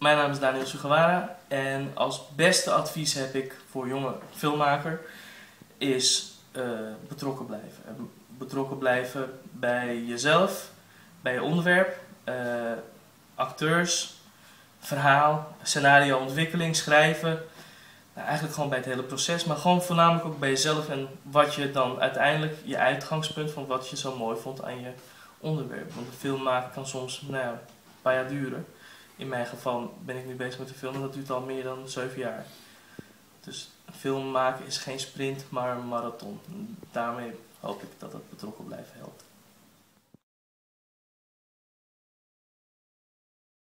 Mijn naam is Daniel Sugawara en als beste advies heb ik voor jonge filmmaker is uh, betrokken blijven. Betrokken blijven bij jezelf, bij je onderwerp, uh, acteurs, verhaal, scenario, ontwikkeling, schrijven. Nou, eigenlijk gewoon bij het hele proces, maar gewoon voornamelijk ook bij jezelf en wat je dan uiteindelijk, je uitgangspunt van wat je zo mooi vond aan je onderwerp. Want een film maken kan soms nou ja, een paar jaar duren. In mijn geval ben ik nu bezig met een film en dat duurt al meer dan 7 jaar. Dus film maken is geen sprint, maar een marathon. Daarmee hoop ik dat het betrokken helpt.